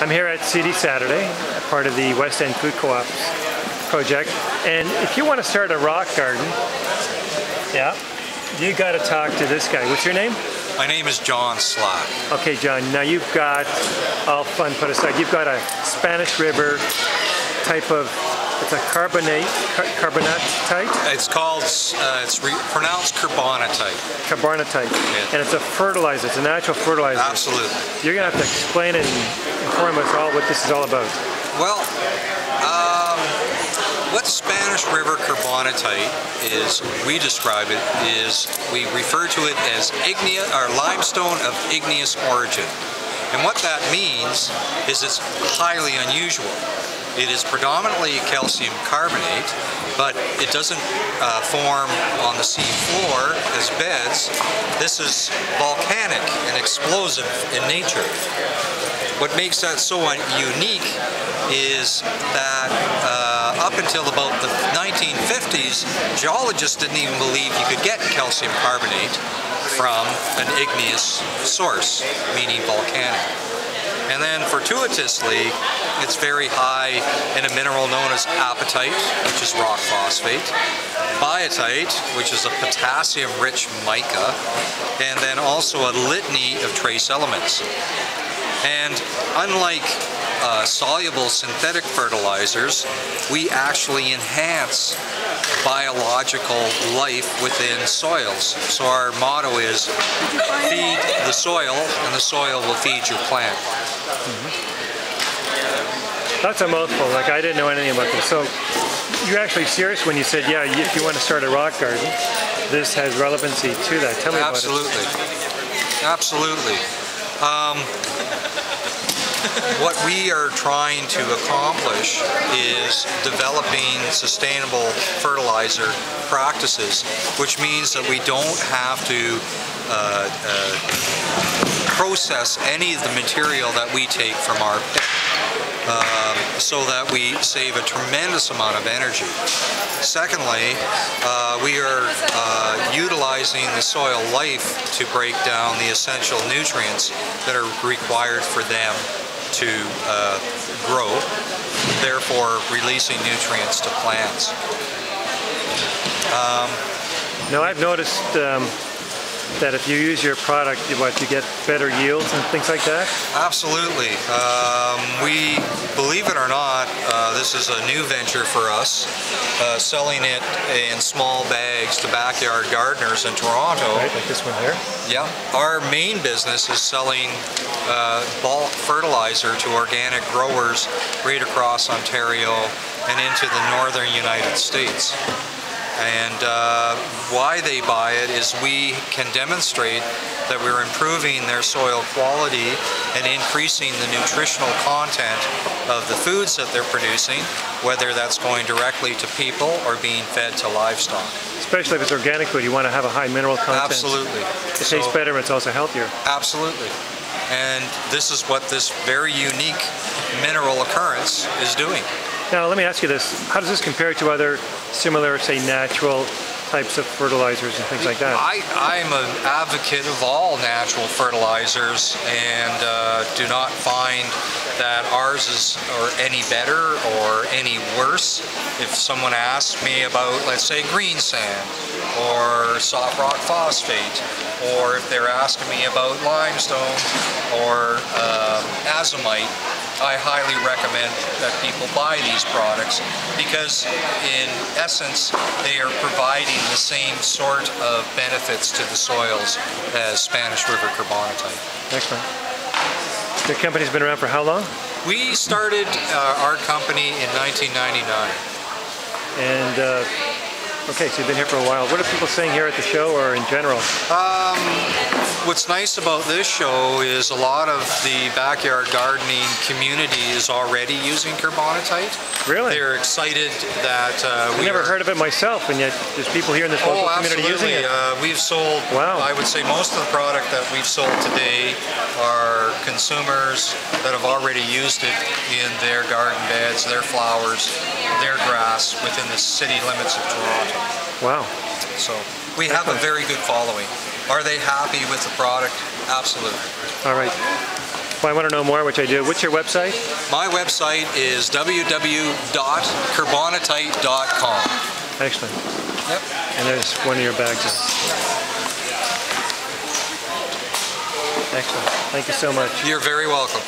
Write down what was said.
I'm here at Seedy Saturday, part of the West End Food Co-op project. And if you want to start a rock garden, yeah, you got to talk to this guy. What's your name? My name is John Slack. Okay, John. Now you've got, all fun put aside, you've got a Spanish River type of it's a carbonate, car carbonatite? It's called, uh, it's pronounced carbonatite. Carbonatite. Yeah. And it's a fertilizer, it's a natural fertilizer. Absolutely. You're going to have to explain and inform us all what this is all about. Well, um, what Spanish River carbonatite is, we describe it, is we refer to it as ignea, or limestone of igneous origin. And what that means is it's highly unusual. It is predominantly calcium carbonate, but it doesn't uh, form on the sea floor as beds. This is volcanic and explosive in nature. What makes that so unique is that uh, up until about the 1950s, geologists didn't even believe you could get calcium carbonate from an igneous source, meaning volcanic. And then fortuitously, it's very high in a mineral known as apatite, which is rock phosphate, biotite, which is a potassium-rich mica, and then also a litany of trace elements. And unlike uh, soluble synthetic fertilizers, we actually enhance biological life within soils. So our motto is feed the soil and the soil will feed your plant. Mm -hmm. That's a mouthful. Like I didn't know anything about this. So you're actually serious when you said, yeah, if you want to start a rock garden, this has relevancy to that. Tell me Absolutely. about it. Absolutely. Absolutely. Um, what we are trying to accomplish is developing sustainable fertilizer practices, which means that we don't have to uh, uh, process any of the material that we take from our pit um, so that we save a tremendous amount of energy. Secondly, uh, we are uh, utilizing the soil life to break down the essential nutrients that are required for them to uh, grow, therefore releasing nutrients to plants. Um, now I've noticed um, that if you use your product, you, what, you get better yields and things like that? Absolutely. Um, we, believe it or not, uh, this is a new venture for us, uh, selling it in small bags to backyard gardeners in Toronto. Right, like this one here? Yeah. Our main business is selling uh, bulk fertilizer to organic growers right across Ontario and into the northern United States. And uh, why they buy it is we can demonstrate that we're improving their soil quality and increasing the nutritional content of the foods that they're producing, whether that's going directly to people or being fed to livestock. Especially if it's organic food, you want to have a high mineral content. Absolutely. It so, tastes better, but it's also healthier. Absolutely. And this is what this very unique mineral occurrence is doing. Now, let me ask you this. How does this compare to other similar, say, natural types of fertilizers and things like that? I, I'm an advocate of all natural fertilizers and uh, do not find that ours is or any better or any worse. If someone asks me about, let's say, green sand or soft rock phosphate, or if they're asking me about limestone or uh, azomite, I highly recommend that people buy these products because in essence they are providing the same sort of benefits to the soils as Spanish River carbonatite. Excellent. The company's been around for how long? We started uh, our company in 1999. And uh, Okay, so you've been here for a while. What are people saying here at the show or in general? Um, what's nice about this show is a lot of the backyard gardening community is already using carbonatite. Really? They're excited that uh, we never are... heard of it myself, and yet there's people here in this local oh, community using it. Uh, we've sold, wow. I would say most of the product that we've sold today are consumers that have already used it in their garden beds, their flowers, their grass within the city limits of Toronto. Wow. So we have a very good following. Are they happy with the product? Absolutely. All right. Well, I want to know more, which I do. What's your website? My website is www.carbonatite.com. Excellent. Yep. And there's one of your bags. Excellent. Thank you so much. You're very welcome.